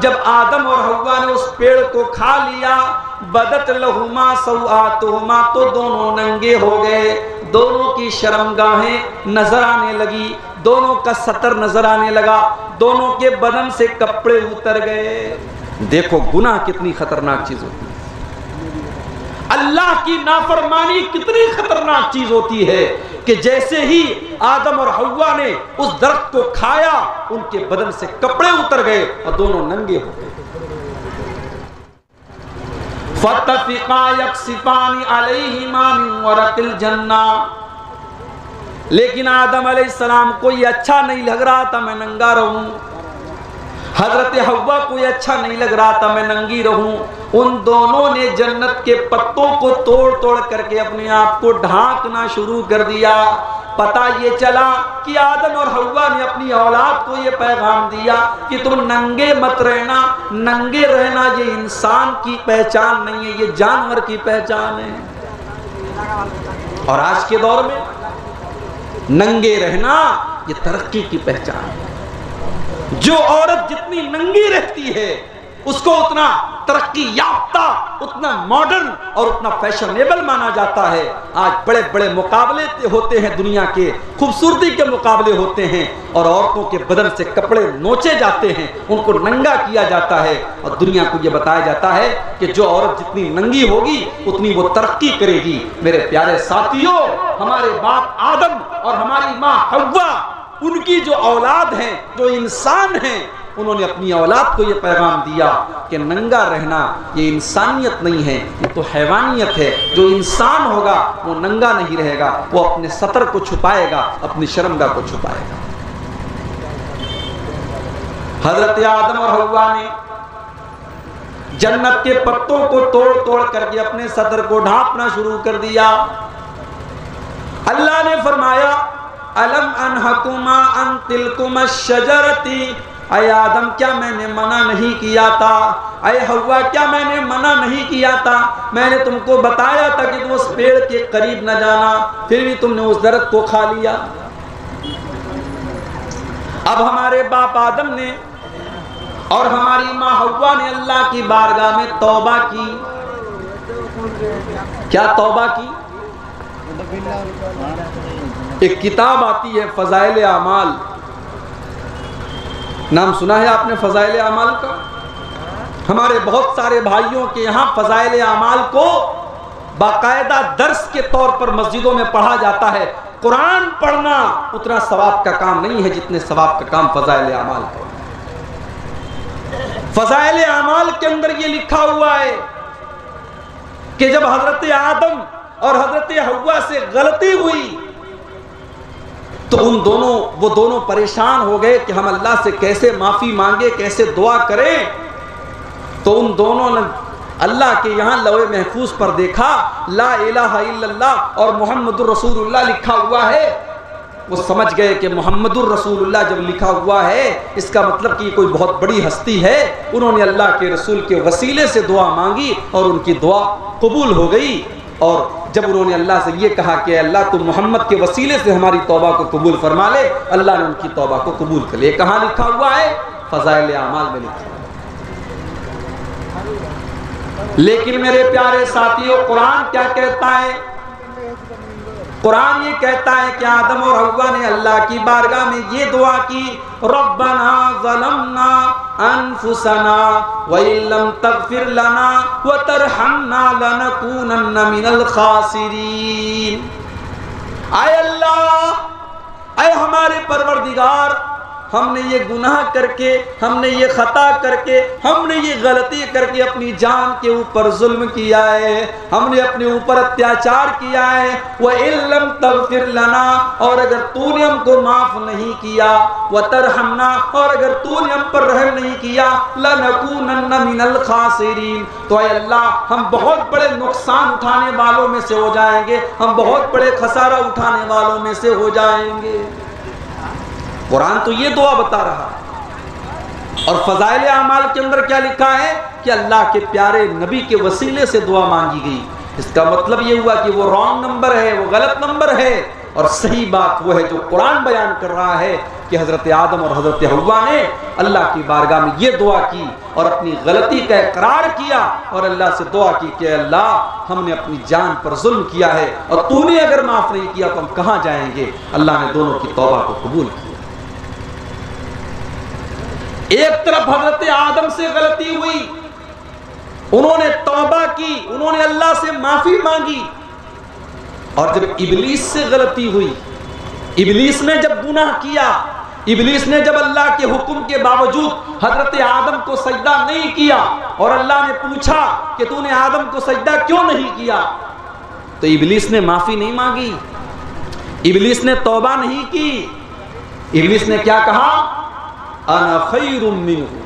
जब आदम और हवा ने उस पेड़ को खा लिया, बदत लहुमा सौआतुहुमा तो दोनों नंगे हो गए। दोनों की शर्मगाहें नज़र आने लगी, दोनों का सतर नज़र आने लगा, दोनों के बदन से कपड़े उतर गए। देखो गुनाह कितनी खतरनाक चीज़ होती अल्लाह की नाफरमानी कितनी खतरनाक चीज़ होती है कि जैसे ही आदम और हवा ने उस दरख्त को खाया, उनके बदन से कपड़े उतर गए और दोनों नंगे हो गए। लेकिन आदम सलाम को ये अच्छा नहीं लग रहा था, मैं नंगा रहूँ। हज़रत हवा को अच्छा नहीं लग रहा था, मैं नंगी रहूँ। उन दोनों ने जन्नत के पत्तों को तोड़ तोड़ करके अपने आप को ढांकना शुरू कर दिया। पता ये चला कि आदम और हवा ने अपनी औलाद को ये पैगाम दिया कि तुम नंगे मत रहना, नंगे रहना ये इंसान की पहचान नहीं है, ये जानवर की पहचान है। और आज के दौर में नंगे रहना ये तरक्की की पहचान है। जो औरत जितनी नंगी रहती है, उसको उतना तरक्की याफ्ता, उतना मॉडर्न और उतना फैशनेबल माना जाता है। आज बड़े बड़े मुकाबले होते हैं दुनिया के, खूबसूरती के मुकाबले होते हैं और औरतों के बदन से कपड़े नोचे जाते हैं, उनको नंगा किया जाता है। और दुनिया को यह बताया जाता है कि जो औरत जितनी नंगी होगी, उतनी वो तरक्की करेगी। मेरे प्यारे साथियों, हमारे बाप आदम और हमारी माँ हवा उनकी जो औलाद है, जो इंसान है, उन्होंने अपनी औलाद को यह पैगाम दिया कि नंगा रहना ये इंसानियत नहीं है, ये तो हैवानियत है। जो इंसान होगा, वो नंगा नहीं रहेगा, वो अपने सतर को छुपाएगा, अपनी शर्मगा को छुपाएगा। हज़रत आदम और हवा ने जन्नत के पत्तों को तोड़ तोड़ करके अपने सदर को ढांपना शुरू कर दिया। अल्लाह ने फरमाया अलम अनहकुमा अन तिलकुमा शजरती। अय आदम, क्या मैंने मना नहीं किया था? अय हवा क्या मैंने मना नहीं किया था? मैंने तुमको बताया था कि तुम उस पेड़ के करीब न जाना, फिर भी तुमने उस दरख्त को खा लिया। अब हमारे बाप आदम ने और हमारी माँ हवा ने अल्लाह की बारगाह में तौबा की। क्या तौबा की? एक किताब आती है, फजाइल अमाल। नाम सुना है आपने फजाइल अमाल का? हमारे बहुत सारे भाइयों के यहाँ फजाइल अमाल को बाकायदा दर्स के तौर पर मस्जिदों में पढ़ा जाता है। कुरान पढ़ना उतना सवाब का काम नहीं है जितने सवाब का काम फजाइल अमाल का फजाइल अमाल के अंदर ये लिखा हुआ है कि जब हज़रत आदम और हज़रत हवा से गलती हुई तो उन दोनों, वो दोनों परेशान हो गए कि हम अल्लाह से कैसे माफ़ी मांगे, कैसे दुआ करें। तो उन दोनों ने अल्लाह के यहाँ लवे महफूज पर देखा, ला इल्लल्लाह, और मोहम्मद रसूलुल्लाह लिखा हुआ है। वो समझ गए कि मोहम्मद रसूलुल्लाह जब लिखा हुआ है, इसका मतलब कि कोई बहुत बड़ी हस्ती है। उन्होंने अल्लाह के रसूल के वसीले से दुआ मांगी और उनकी दुआ कबूल हो गई। और जब उन्होंने अल्लाह से ये कहा कि अल्लाह, तुम मोहम्मद के वसीले से हमारी तोबा को कबूल फरमा ले। अल्लाह ने उनकी तोबा को कबूल कर लिया। कहाँ लिखा हुआ है? फजाइल अमाल में लिखा हुआ लेकिन मेरे प्यारे साथियों, कुरान क्या कहता है? कुरान ये कहता है कि आदम और हवा ने अल्लाह की बारगाह में ये दुआ की, रब्बना ज़लमना तगफिर लना व तरहमना मिनल खासिरीन। आय अल्लाह आय हमारे परवरदिगार हमने ये गुनाह करके, हमने ये खता करके, हमने ये गलती करके अपनी जान के ऊपर जुल्म किया है। हमने अपने ऊपर अत्याचार किया है। वह इल्लम तगफिर लना, और अगर तूने हमको माफ़ नहीं किया व तरहमना, और अगर तूने हम पर रहम नहीं किया, लनकूनन्न मिनल खासिरीन। तो अल्लाह, हम बहुत बड़े नुकसान उठाने वालों में से हो जाएँगे, हम बहुत बड़े खसारा उठाने वालों में से हो जाएँगे। कुरान तो ये दुआ बता रहा है। और फजाइल अमाल के अंदर क्या लिखा है? कि अल्लाह के प्यारे नबी के वसीले से दुआ मांगी गई। इसका मतलब ये हुआ कि वो रॉन्ग नंबर है, वो गलत नंबर है। और सही बात वो है जो कुरान बयान कर रहा है कि हज़रत आदम और हज़रत हवा ने अल्लाह की बारगाह में ये दुआ की और अपनी गलती का इकरार किया और अल्लाह से दुआ की कि अल्लाह, हमने अपनी जान पर जुल्म किया है और तूने अगर माफ़ नहीं किया तो हम कहाँ जाएँगे? अल्लाह ने दोनों की तोबा को कबूल किया। एक तरफ़ हज़रत आदम से गलती हुई। उन्होंने तौबा की, उन्होंने अल्लाह से माफ़ी मांगी। और जब इबलीस से गलती हुई, इबलीस ने जब गुनाह किया, इबलीस ने जब अल्लाह के हुक्म के बावजूद हज़रत आदम को सजदा नहीं किया और अल्लाह ने पूछा कि तूने आदम को सजदा क्यों नहीं किया तो इबलीस ने माफ़ी नहीं मांगी। इबलीस ने तौबा नहीं की। इबलीस ने क्या कहा? अना खैरुम मिनहु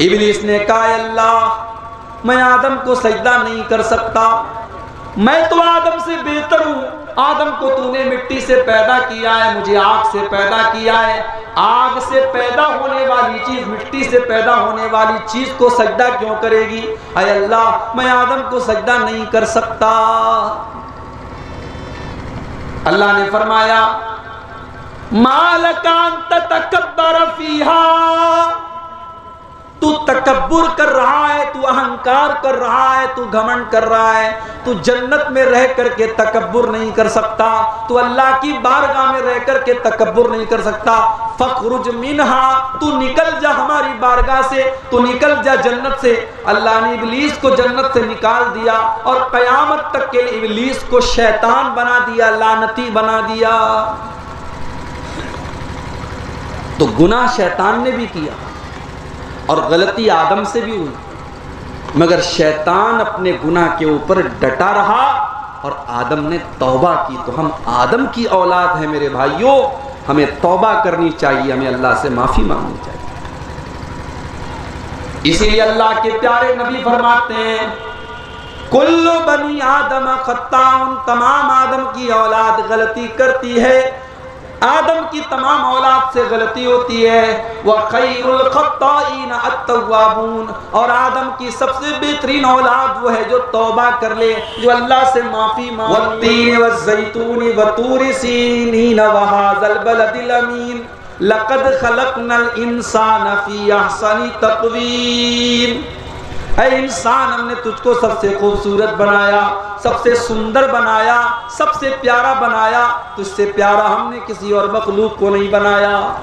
इबलीस ने कहा अल्लाह मैं आदम को सजदा नहीं कर सकता मैं तो आदम से बेहतर हूं आदम को तूने मिट्टी से पैदा किया है, मुझे आग से पैदा किया है। आग से पैदा होने वाली चीज़ मिट्टी से पैदा होने वाली चीज़ को सजदा क्यों करेगी? अय अल्लाह, मैं आदम को सजदा नहीं कर सकता। अल्लाह ने फरमाया मालकांत तकबर तू तकबर कर रहा है तू अहंकार कर रहा है, तू घमंड कर रहा है, तू जन्नत में रह करके तकबर नहीं कर सकता, तू अल्लाह की बारगाह में रह करके तकबर नहीं कर सकता। फखरुज मिनहा, तू निकल जा हमारी बारगाह से, तू निकल जा जन्नत से। अल्लाह ने इबलीस को जन्नत से निकाल दिया और कयामत तक के लिए इबलीस को शैतान बना दिया, लानती बना दिया। तो गुनाह शैतान ने भी किया और गलती आदम से भी हुई। मगर शैतान अपने गुनाह के ऊपर डटा रहा और आदम ने तौबा की। तो हम आदम की औलाद है मेरे भाइयों। हमें तौबा करनी चाहिए, हमें अल्लाह से माफ़ी मांगनी चाहिए। इसीलिए अल्लाह के प्यारे नबी फरमाते हैं, कुल्लु बनी आदम खत्ताउन, तमाम आदम की औलाद गलती करती है। आदम की तमाम औलाद से गलती होती है। वह खैरुल और आदम की सबसे बेहतरीन औलाद वो है जो तौबा कर ले, जो अल्लाह से माफ़ी मांगे लकद खलकनल इंसान फ़ी तकवीम इंसान, हमने तुझको सबसे खूबसूरत बनाया, सबसे सुंदर बनाया, सबसे प्यारा बनाया, तुझसे प्यारा हमने किसी और मखलूक को नहीं बनाया।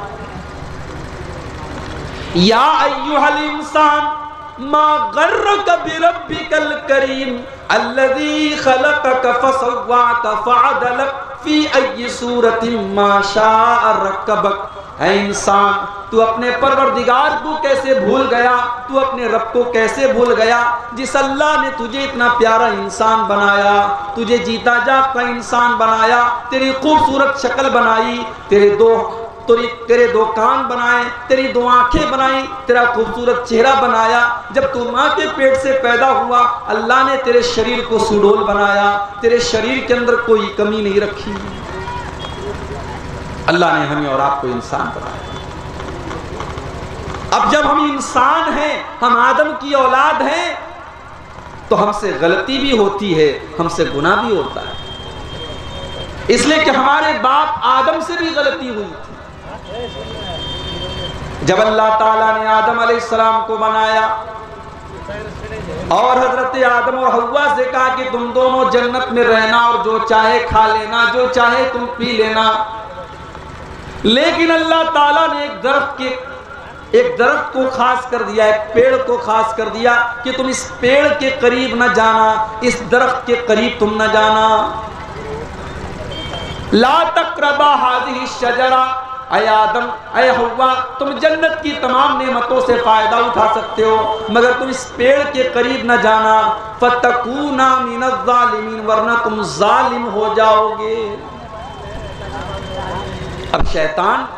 या अयुहल इंसान, मा गर्रक बिरब्बिकल करीम, अल्लज़ी खलकक फसव्वाक फअदलक फ़ी अय्यि सूरतिन मा शाअ रकबक है इंसान, तू अपने परवरदिगार को कैसे भूल गया? तू अपने रब को कैसे भूल गया? जिस अल्लाह ने तुझे इतना प्यारा इंसान बनाया, तुझे जीता जागता इंसान बनाया, तेरी खूबसूरत शक्ल बनाई, तेरे दो, तेरी, तेरे दो कान बनाए, तेरी दो आँखें बनाई, तेरा खूबसूरत चेहरा बनाया। जब तू माँ के पेट से पैदा हुआ, अल्लाह ने तेरे शरीर को सुडोल बनाया, तेरे शरीर के अंदर कोई कमी नहीं रखी। अल्लाह ने हमें और आपको इंसान बनाया अब जब हम इंसान हैं, हम आदम की औलाद हैं तो हमसे गलती भी होती है, हमसे गुना भी होता है। इसलिए कि हमारे बाप आदम से भी गलती हुई थी। जब अल्लाह ताला ने आदम सलाम को बनाया, और हज़रत आदम और हवा से कहा कि तुम दोनों जन्नत में रहना और जो चाहे खा लेना, जो चाहे तुम पी लेना। लेकिन अल्लाह ताला ने एक दरख्त के, एक दरख्त को खास कर दिया, एक पेड़ को खास कर दिया कि तुम इस पेड़ के करीब न जाना, इस दरख्त के करीब तुम न जाना। ला तकरबा हाजी शजरा आदम, अय हवा तुम जन्नत की तमाम नेमतों से फ़ायदा उठा सकते हो, मगर तुम इस पेड़ के करीब न जाना। फतकूना मिन वरना तुम जालिम हो जाओगे। अब शैतान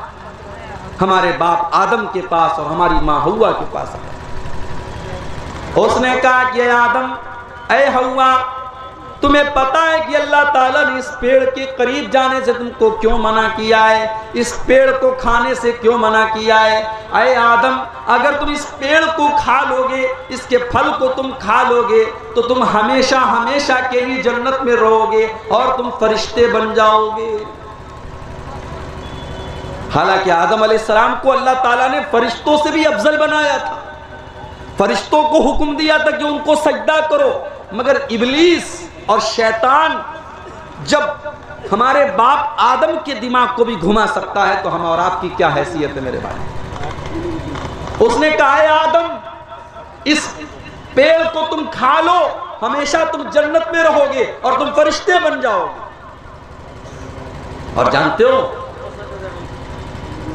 हमारे बाप आदम के पास और हमारी माँ हुआ के पास आया उसने कहा कि आदम अय हुआ तुम्हें पता है कि अल्लाह ताला ने इस पेड़ के करीब जाने से तुमको क्यों मना किया है? इस पेड़ को खाने से क्यों मना किया है? अरे आदम, अगर तुम इस पेड़ को खा लोगे, इसके फल को तुम खा लोगे तो तुम हमेशा हमेशा के लिए जन्नत में रहोगे और तुम फरिश्ते बन जाओगे। हालाँकि आदम सलाम को अल्लाह ताला ने फरिश्तों से भी अफजल बनाया था। फरिश्तों को हुक्म दिया था कि उनको सजदा करो। मगर इबलीस और शैतान जब हमारे बाप आदम के दिमाग को भी घुमा सकता है तो हम और आपकी क्या हैसियत है मेरे भाई? उसने कहा है आदम, इस पेड़ को तुम खा लो, हमेशा तुम जन्नत में रहोगे और तुम फरिश्ते बन जाओगे। और जानते हो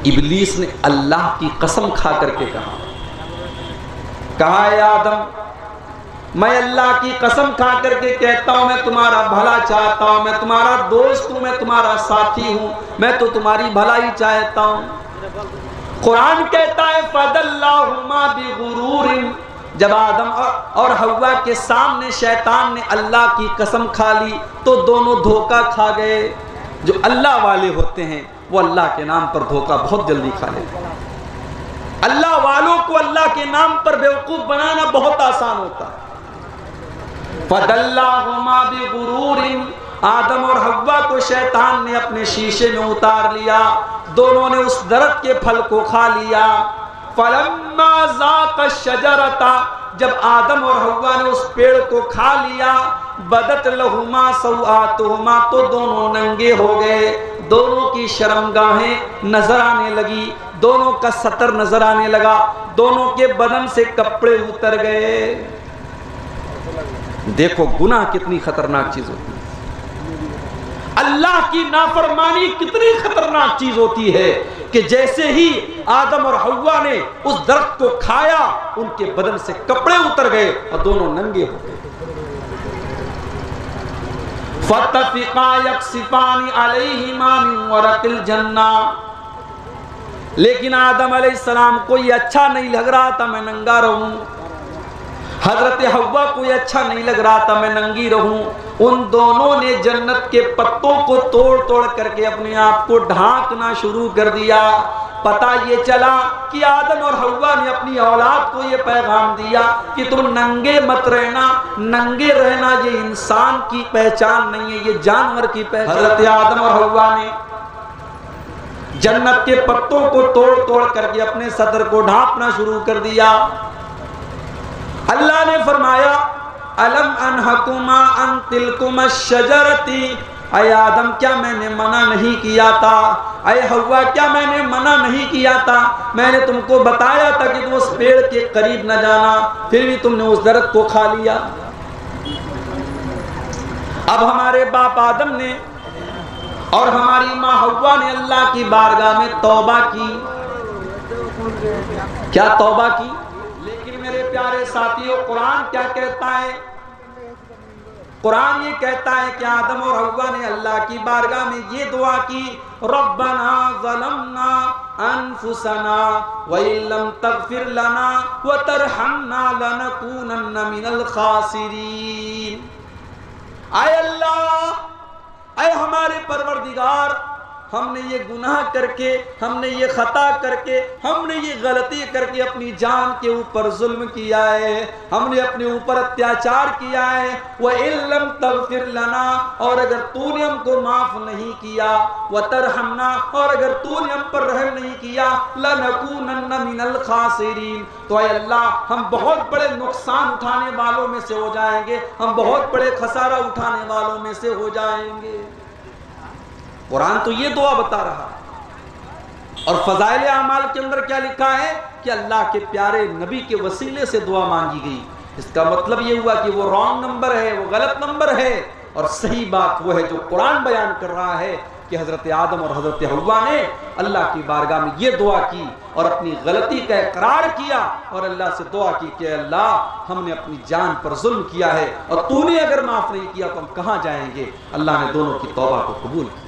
इबलीस ने अल्लाह की कसम खा करके कहा कहा है आदम, मैं अल्लाह की कसम खा करके कहता हूँ, मैं तुम्हारा भला चाहता हूँ, मैं तुम्हारा दोस्त हूँ, मैं तुम्हारा साथी हूँ, मैं तो तुम्हारी भलाई चाहता हूँ। कुरान कहता है, फदल्लाहुमा जब आदम और हवा के सामने शैतान ने अल्लाह की कसम खा ली तो दोनों धोखा खा गए, जो अल्लाह वाले होते हैं। वो अल्लाह के नाम पर धोखा बहुत जल्दी खा लेते अल्लाह वालों को अल्लाह के नाम पर बेवकूफ़ बनाना बहुत आसान होता। है आदम और हवा को शैतान ने अपने शीशे में उतार लिया, दोनों ने उस दरख्त के फल को खा लिया। फलम्मा शजरता, जब आदम और हवा ने उस पेड़ को खा लिया, बदत लहुमा सौआतुहुमा तो दोनों नंगे हो गए। दोनों की शर्मगाहें नज़र आने लगी, दोनों का सतर नज़र आने लगा, दोनों के बदन से कपड़े उतर गए। देखो गुनाह कितनी खतरनाक चीज़ होती है। अल्लाह की नाफरमानी कितनी खतरनाक चीज़ होती है कि जैसे ही आदम और हवा ने उस दरख्त को खाया, उनके बदन से कपड़े उतर गए और दोनों नंगे हो गए। लेकिन आदम सलाम को ये अच्छा नहीं लग रहा था मैं नंगा रहूँ। हज़रत हवा को ये अच्छा नहीं लग रहा था मैं नंगी रहूँ। उन दोनों ने जन्नत के पत्तों को तोड़ तोड़ करके अपने आप को ढांकना शुरू कर दिया। पता ये चला कि आदम और हवा ने अपनी औलाद को ये पैगाम दिया कि तुम नंगे मत रहना, नंगे रहना ये इंसान की पहचान नहीं है, ये जानवर की पहचान आदम और हवा ने जन्नत के पत्तों को तोड़ तोड़ करके अपने सदर को ढांपना शुरू कर दिया। अल्लाह ने फरमाया, अलम अनहकुमा अन तिलकुमा शजरती अय आदम, क्या मैंने मना नहीं किया था? अय हवा क्या मैंने मना नहीं किया था? मैंने तुमको बताया था कि तुम उस पेड़ के करीब न जाना, फिर भी तुमने उस दरख्त को खा लिया। अब हमारे बाप आदम ने और हमारी माँ हवा ने अल्लाह की बारगाह में तौबा की। क्या तौबा की? लेकिन मेरे प्यारे साथियों, कुरान क्या कहता है? कुरान ये कहता है कि आदम और हवा ने अल्लाह की बारगाह में ये दुआ की, रब्बना ज़लमना अनफुसना व इल्लम तगफिर लना व मिनल अल्लाह आय हमारे परवरदिगार हमने ये गुनाह करके, हमने ये खता करके, हमने ये गलती करके अपनी जान के ऊपर जुल्म किया है। हमने अपने ऊपर अत्याचार किया है। वह इल्लम तगफिर लना, और अगर तूने हमको माफ़ नहीं किया वह तरहमना, और अगर तूने हम पर रहम नहीं किया, लनकूनन्न मिनल खासिरीन। तो अल्लाह, हम बहुत बड़े नुकसान उठाने वालों में से हो जाएँगे, हम बहुत बड़े खसारा उठाने वालों में से हो जाएँगे। कुरान तो ये दुआ बता रहा। है और फजाइल अमाल के अंदर क्या लिखा है? कि अल्लाह के प्यारे नबी के वसीले से दुआ मांगी गई। इसका मतलब ये हुआ कि वो रॉन्ग नंबर है, वो गलत नंबर है। और सही बात वो है जो कुरान बयान कर रहा है कि हज़रत आदम और हज़रत हवा ने अल्लाह की बारगाह में ये दुआ की और अपनी गलती का इकरार किया और अल्लाह से दुआ की कि अल्लाह, हमने अपनी जान पर जुल्म किया है और तूने अगर माफ़ नहीं किया तो हम कहाँ जाएँगे? अल्लाह ने दोनों की तोबा को कबूल किया।